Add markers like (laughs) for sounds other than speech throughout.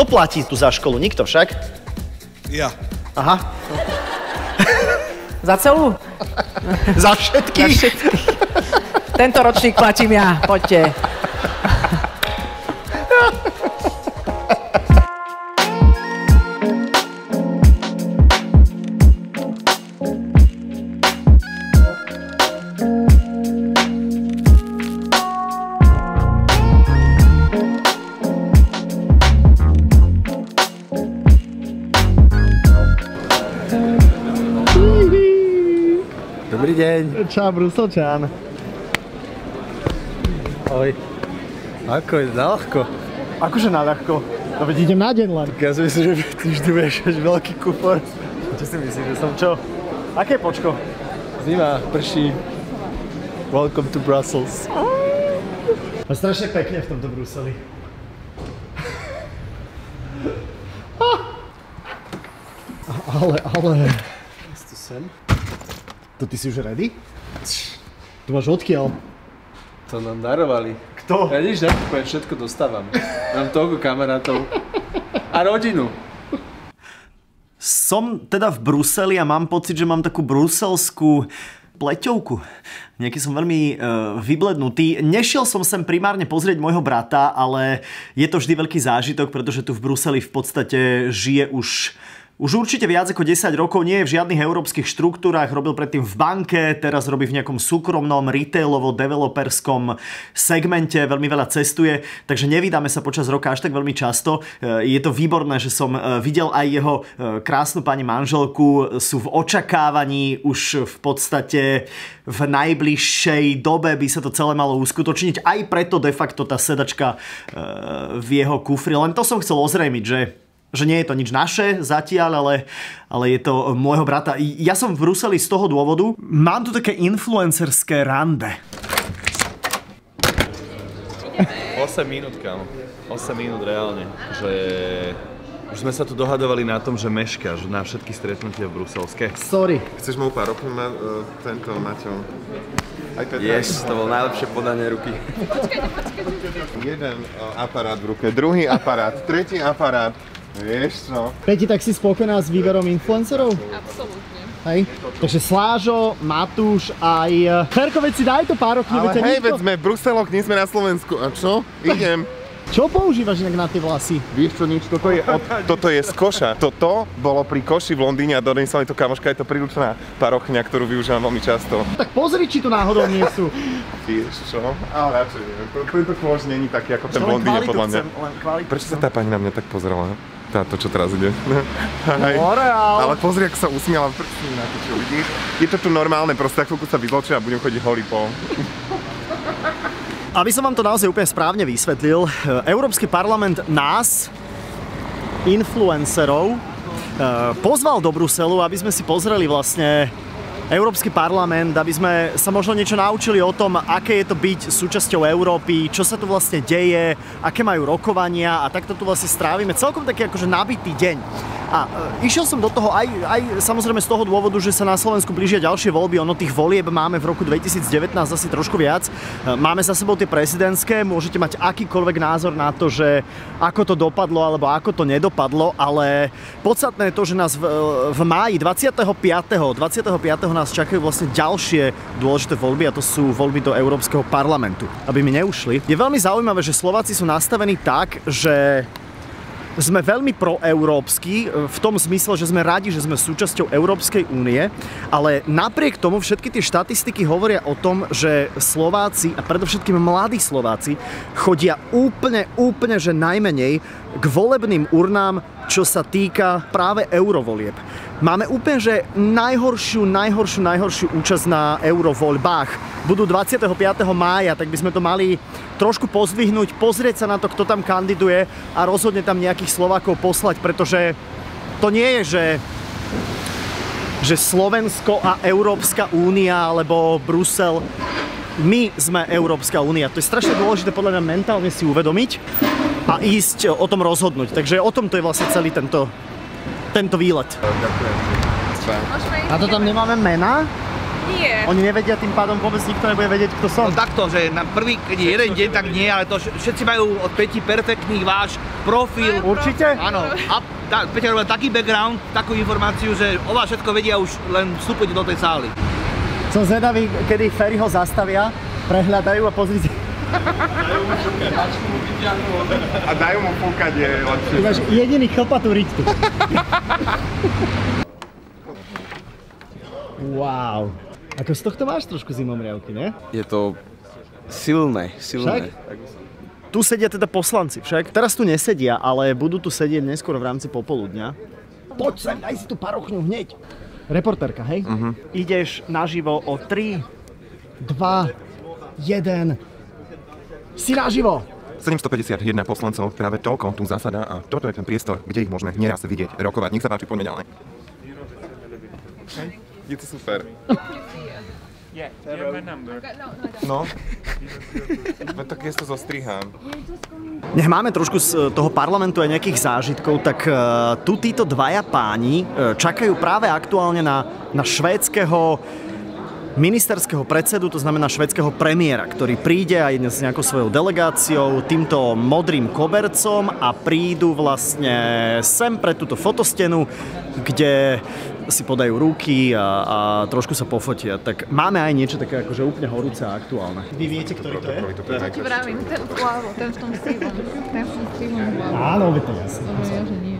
Kto platí tu za školu? Nikto však? Ja. Aha. Za celú? (laughs) Za všetkých? Tento ročník platím ja, poďte. Čau, Bruselčan. Oj. Ako je, ľahko? Akože na ľahko? No veď idem na deň len. Ja si myslím, že (laughs) ty vždy budeš mať veľký kufor. Čo si myslíš, že som čo? Aké počko? Zima, prší. Welcome to Brussels. A strašne pekne v tomto Bruseli. (laughs) Ale, ale... Sem. To ty si už ready? Tu máš odkiaľ? To nám darovali. Kto? Ja nič nekupujem, všetko dostávam. Mám toľko kamarátov. A rodinu. Som teda v Bruseli a mám pocit, že mám takú bruselskú pleťovku. Nieký som veľmi uh, vyblednutý. Nešiel som sem primárne pozrieť môjho brata, ale je to vždy veľký zážitok, pretože tu v Bruseli v podstate žije už už určite viac ako 10 rokov nie je v žiadnych európskych štruktúrach, robil predtým v banke, teraz robí v nejakom súkromnom, retailovo-developerskom segmente, veľmi veľa cestuje, takže nevydáme sa počas roka až tak veľmi často. E, je to výborné, že som e, videl aj jeho e, krásnu pani manželku, sú v očakávaní už v podstate v najbližšej dobe by sa to celé malo uskutočniť, aj preto de facto tá sedačka v jeho kufri. Len to som chcel ozrejmiť, že že nie je to nič naše zatiaľ, ale, ale je to môjho brata. Ja som v Bruseli z toho dôvodu. Mám tu také influencerské rande. 8 minút, kam. 8 minút reálne. Že už sme sa tu dohadovali na tom, že meškáš na všetky stretnutia v bruselské. Sorry. Chceš mu pár rokov na uh, tento, Maťo? Yes, to bol najlepšie podanie ruky. Jeden uh, aparát v ruke, druhý aparát, tretí aparát. Vieš čo? Peti, tak si spokojná s výberom influencerov? Absolútne. Hej. Takže Slážo, Matúš aj... Ferko, veď si daj to pár rokov. Ale hej, veď sme v Bruseloch, nie sme na Slovensku. A čo? Idem. (laughs) Čo používaš inak na tie vlasy? Vieš čo, nič, toto je, od, (laughs) toto je z koša. Toto bolo pri koši v Londýne a doniesla mi to kamoška, je to príručná parochňa, ktorú využívam veľmi často. Tak pozri, či tu náhodou nie sú. (laughs) Vieš čo? Ale radšej neviem. Tento kôž není taký ako ten v Londýne, podľa mňa. Prečo sa tá pani na mňa tak pozrela? Táto, čo teraz ide. (laughs) L'Oreal. Ale pozri, ako sa usmiela prsty na to, čo vidíš. Je to tu normálne, proste chvíľku sa vyzločia a budem chodiť holý po. (laughs) Aby som vám to naozaj úplne správne vysvetlil, Európsky parlament nás, influencerov, pozval do Bruselu, aby sme si pozreli vlastne Európsky parlament, aby sme sa možno niečo naučili o tom, aké je to byť súčasťou Európy, čo sa tu vlastne deje, aké majú rokovania a takto tu vlastne strávime celkom taký akože nabitý deň. A e, išiel som do toho aj, aj samozrejme z toho dôvodu, že sa na Slovensku blížia ďalšie voľby. Ono tých volieb máme v roku 2019 asi trošku viac. E, máme za sebou tie prezidentské, môžete mať akýkoľvek názor na to, že ako to dopadlo alebo ako to nedopadlo, ale podstatné je to, že nás v, v máji 25. 25. nás čakajú vlastne ďalšie dôležité voľby a to sú voľby do Európskeho parlamentu. Aby mi neušli. Je veľmi zaujímavé, že Slováci sú nastavení tak, že sme veľmi proeurópsky v tom zmysle, že sme radi, že sme súčasťou Európskej únie, ale napriek tomu všetky tie štatistiky hovoria o tom, že Slováci a predovšetkým mladí Slováci chodia úplne, úplne, že najmenej k volebným urnám, čo sa týka práve eurovolieb. Máme úplne, že najhoršiu, najhoršiu, najhoršiu účasť na eurovoľbách. Budú 25. mája, tak by sme to mali trošku pozdvihnúť, pozrieť sa na to, kto tam kandiduje a rozhodne tam nejakých Slovákov poslať, pretože to nie je, že že Slovensko a Európska únia alebo Brusel my sme Európska únia. To je strašne dôležité podľa mňa mentálne si uvedomiť a ísť o tom rozhodnúť. Takže o tom to je vlastne celý tento, tento výlet. Ďakujem. A to tam nemáme mena? Nie. Oni nevedia tým pádom vôbec nikto nebude vedieť, kto som. No takto, že na prvý, keď je jeden deň, tak nie, ale to všetci majú od 5 perfektných váš profil. Určite? Áno. A tá, Peťa robil taký background, takú informáciu, že o vás všetko vedia už len vstúpiť do tej sály. Som zvedavý, kedy Ferry ho zastavia, prehľadajú a pozrite. A dajú mu fúkať, je lepšie. Ty máš jediný chlpatú riťku. wow. Ako z tohto máš trošku zimomriavky, ne? Je to silné, silné. Tu sedia teda poslanci však. Teraz tu nesedia, ale budú tu sedieť neskôr v rámci popoludňa. Poď sem, daj si tu parochňu hneď. Reportérka, hej? Uh-huh. Ideš naživo o 3, 2, 1. Si naživo! 751 poslancov, práve toľko tu zasada a toto je ten priestor, kde ich môžeme neraz vidieť, rokovať. Nech sa páči, poďme ďalej. Je to super. No. no tak ja to zostrihám. Nech máme trošku z toho parlamentu aj nejakých zážitkov, tak uh, tu títo dvaja páni uh, čakajú práve aktuálne na, na švédskeho ministerského predsedu, to znamená švedského premiéra, ktorý príde aj s nejakou svojou delegáciou týmto modrým kobercom a prídu vlastne sem pre túto fotostenu, kde si podajú ruky a, a trošku sa pofotia. Tak máme aj niečo také akože úplne horúce a aktuálne. Vy viete, ktorý to je? Ja ti vravím, ten vľavo, ten v tom sivom. Ten v tom sivom vľavo. Áno, vy to jasne. Dobre, ja, že nie.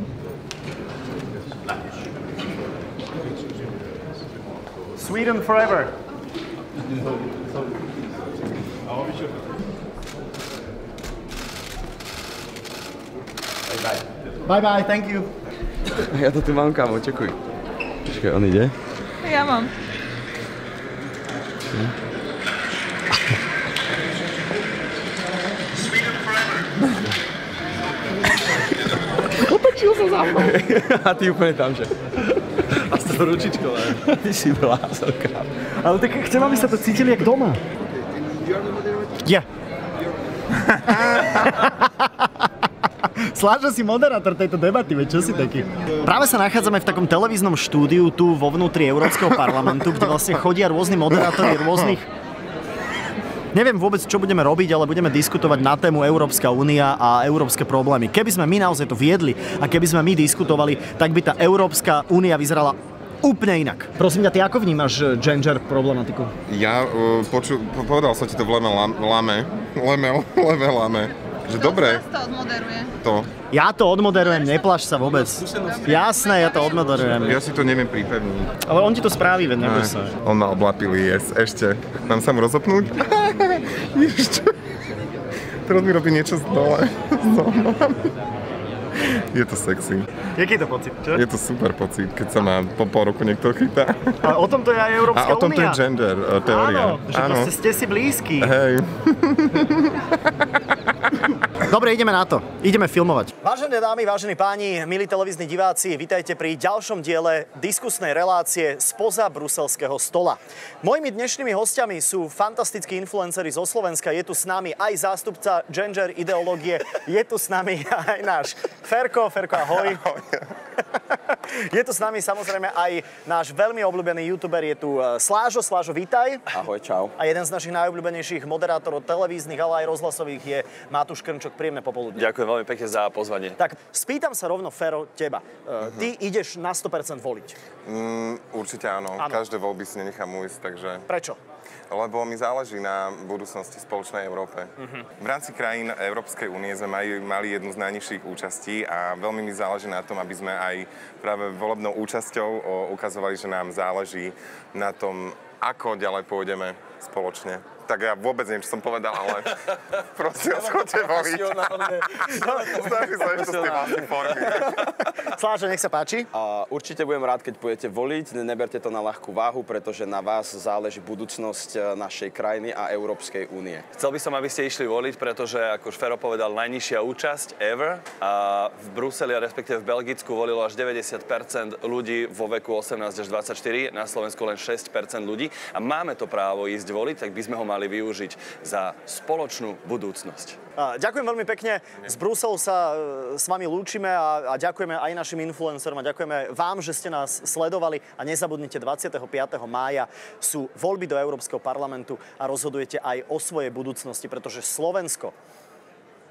Sweden forever. Bye bye, thank you. Ja to tu mám, kámo, čekuj. Počkaj, on ide? Ja mám. Otočil sa za mnou. (laughs) A ty úplne tam, že? Ručičkou, (laughs) ne? Ty si blázon, kámo. Ale tak chcem, aby sa to cítili jak doma. Ja. (laughs) Sláža si moderátor tejto debaty, veď čo si taký? Práve sa nachádzame v takom televíznom štúdiu tu vo vnútri Európskeho parlamentu, kde vlastne chodia rôzni moderátori rôznych Neviem vôbec, čo budeme robiť, ale budeme diskutovať na tému Európska únia a európske problémy. Keby sme my naozaj to viedli a keby sme my diskutovali, tak by tá Európska únia vyzerala úplne inak. Prosím ťa, ty ako vnímaš eh, gender problematiku? Ja uh, poču, povedal som ti to v leme, lame, leme, (laughs) leme, lame, že dobre. to odmoderuje. To. Ja to odmoderujem, neplaš sa vôbec. Jasné, ja to odmoderujem. Ja si to neviem pripevniť. Ale on ti to spraví, veď neboj sa. On ma oblapili, yes, ešte. Mám sa mu rozopnúť? (laughs) ešte. Teraz mi robí niečo z dole. (laughs) Je to sexy. Jaký je to pocit, čo? Je to super pocit, keď sa ma po pol roku niekto chytá. Ale o tom to je aj Európska A o tom to je gender uh, teória. Áno, že proste ste si blízki. Hej. (laughs) Dobre, ideme na to. Ideme filmovať. Vážené dámy, vážení páni, milí televízni diváci, vitajte pri ďalšom diele diskusnej relácie spoza bruselského stola. Mojimi dnešnými hostiami sú fantastickí influenceri zo Slovenska. Je tu s nami aj zástupca gender ideológie, je tu s nami (laughs) aj náš Ferko. Ferko, ahoj. Je tu s nami samozrejme aj náš veľmi obľúbený youtuber, je tu eh, Slážo. Slážo, vítaj. Ahoj, čau. A jeden z našich najobľúbenejších moderátorov televíznych, ale aj rozhlasových je Matúš Krnčok. Príjemné popoludne. Ďakujem veľmi pekne za pozvanie. Tak spýtam sa rovno, Fero, teba. Uh, ty ideš na 100% voliť. Mm, určite áno. Áno. Každé voľby si nenechám ujsť, takže... Prečo? Lebo mi záleží na budúcnosti spoločnej Európe. V rámci krajín Európskej únie sme mali, mali jednu z najnižších účastí a veľmi mi záleží na tom, aby sme aj práve volebnou účasťou ukazovali, že nám záleží na tom, ako ďalej pôjdeme spoločne. Tak ja vôbec neviem, čo som povedal, ale (laughs) prosím chodte voliť. Snaží sa ešte z tej vlastnej formy. Nech sa páči. A určite budem rád, keď budete voliť. Neberte to na ľahkú váhu, pretože na vás záleží budúcnosť eh, našej krajiny a Európskej únie. Chcel by som, aby ste išli voliť, pretože, ako už Fero povedal, najnižšia účasť ever. A v Bruseli, a respektíve v Belgicku, volilo až 90% ľudí vo veku 18 až 24, na Slovensku len 6% ľudí. A máme to právo ísť voliť, tak by sme ho mali mali využiť za spoločnú budúcnosť. Ďakujem veľmi pekne. Z Bruselu sa e, s vami lúčime a, a ďakujeme aj našim influencerom a ďakujeme vám, že ste nás sledovali a nezabudnite 25. mája sú voľby do Európskeho parlamentu a rozhodujete aj o svojej budúcnosti, pretože Slovensko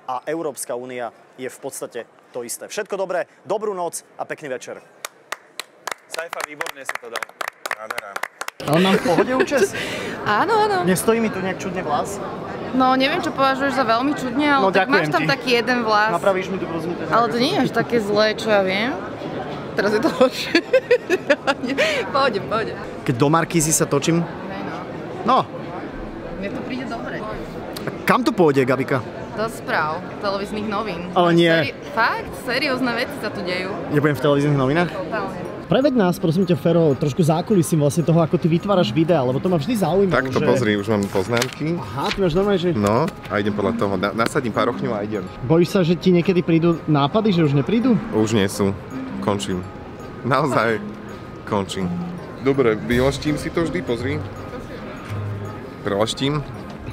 a Európska únia je v podstate to isté. Všetko dobré, dobrú noc a pekný večer. Saifa, výborne si to dal. Nádhera. Ale mám v pohode účes? (laughs) Áno, áno. Nestojí mi tu nejak čudne vlas? No neviem, čo považuješ za veľmi čudne, ale No, tak máš tam ti. taký jeden vlas. Napravíš mi tu prosím? Ale to nie je až také zlé, čo ja viem. Teraz je to horšie. (laughs) Pôjde, pôjde. Keď do Markízy sa točím? No, Mne to príde dobre. kam to pôjde, Gabika? Do správ, televíznych novín. Ale nie. Seri- fakt, seriózne veci sa tu dejú. Nebudem v televíznych novinách? Totálne. Preveď nás, prosím ťa, Fero, trošku zákulisím vlastne toho, ako ty vytváraš videa, lebo to ma vždy zaujíma. Tak to že... pozri, už mám poznámky. Aha, ty máš normálne, že... No, a idem podľa toho. Na, nasadím parochňu a idem. Bojíš sa, že ti niekedy prídu nápady, že už neprídu? Už nie sú. Končím. Naozaj končím. Dobre, vyleštím si to vždy, pozri. Preleštím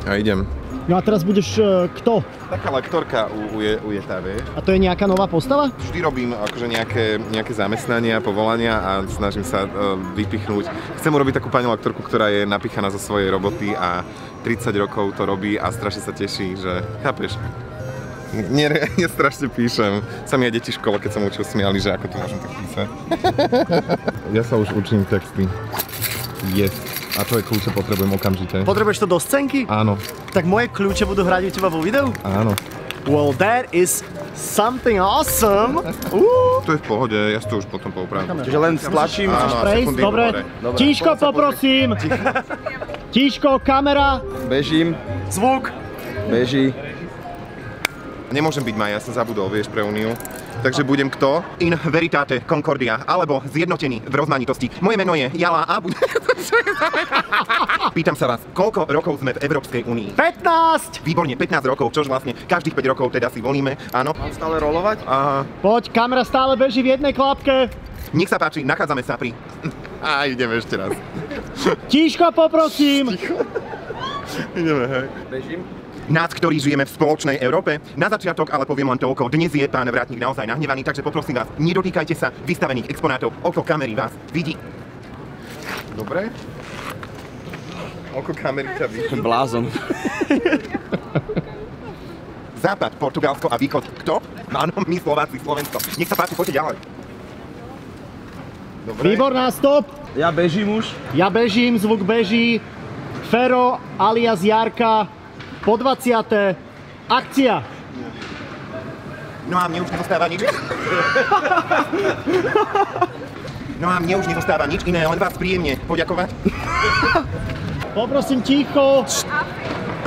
a idem. No a teraz budeš uh, kto? Taká lektorka u, uje, ujetá, vieš. A to je nejaká nová postava? Vždy robím akože nejaké, nejaké zamestnania, povolania a snažím sa uh, vypichnúť. Chcem urobiť takú pani lektorku, ktorá je napichaná zo svojej roboty a 30 rokov to robí a strašne sa teší, že chápeš. Nie, (laughs) ja strašne píšem. Sa mi aj deti v škole, keď som učil, smiali, že ako to môžem tak písať. ja sa už učím texty. Yes. A tvoje kľúče potrebujem okamžite. Potrebuješ to do scénky? Áno, Tak moje kľúče budú hrať u teba vo videu? áno. Well, that is something awesome. (laughs) Uh. To je v pohode, ja si to už potom poupravím. Čiže len stlačím. Áno, Prejsť, dobre. hore. Tíško, poprosím. Tíško, kamera, Bežím, zvuk. beží. Nemôžem byť Maja, ja som zabudol, vieš, pre Uniu. Takže budem kto? In veritate concordia, alebo zjednotený v rozmanitosti. Moje meno je Jala a budem... (laughs) Pýtam sa vás, koľko rokov sme v Európskej únii? 15. Výborne, 15 rokov, čož vlastne každých 5 rokov teda si volíme, áno. Mám stále rolovať? A Poď, kamera stále beží v jednej klapke. nech sa páči, nachádzame sa pri... A ideme ešte raz. Tíško, poprosím. Ideme, hej. Bežím. Nás, ktorí žijeme v spoločnej Európe, na začiatok ale poviem len toľko. Dnes je pán vrátnik naozaj nahnevaný, takže poprosím vás, nedotýkajte sa vystavených exponátov. Oko kamery vás vidí. Dobre? Oko kamery ťa vidí. (laughs) Blázon. Západ, Portugalsko a východ. Kto? Áno, my Slováci, Slovensko. Nech sa páči, poďte ďalej. Dobre. Výborná, stop. Ja bežím už. Ja bežím, zvuk beží. Fero alias Jarka. Po 20. Akcia. No a mne už nezostáva nič. (laughs) No a mne už nezostáva nič iné, len vás príjemne poďakovať. Poprosím ticho.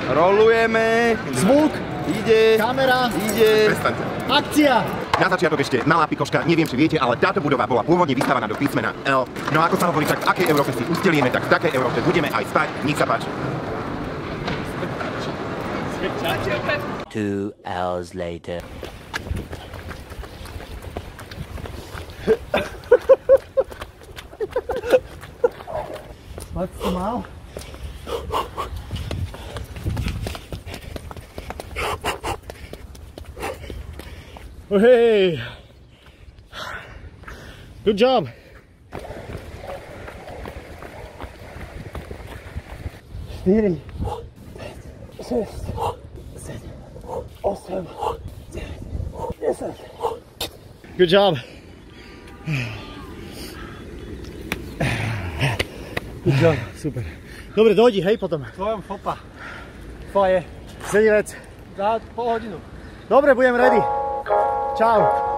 Rolujeme. Zvuk. Ide. Kamera. Ide. Prestaňte. Akcia. Na začiatok ešte malá pikoška, neviem či viete, ale táto budova bola pôvodne vystavaná do písmena L. No a ako sa hovorí, tak v akej Európe si ustelieme, tak v takej Európe budeme aj spať. Nech sa páči. Two hours later. What's the mile? Oh, hey. Good job. Čtyři, sedm, osm, devět, deset. Good job. Good job. Super. Dobre, dojdi, hej, potom. Tvojom fopa. Tvoje. Sedivec. Za pol hodinu. Dobre, budem ready. Čau.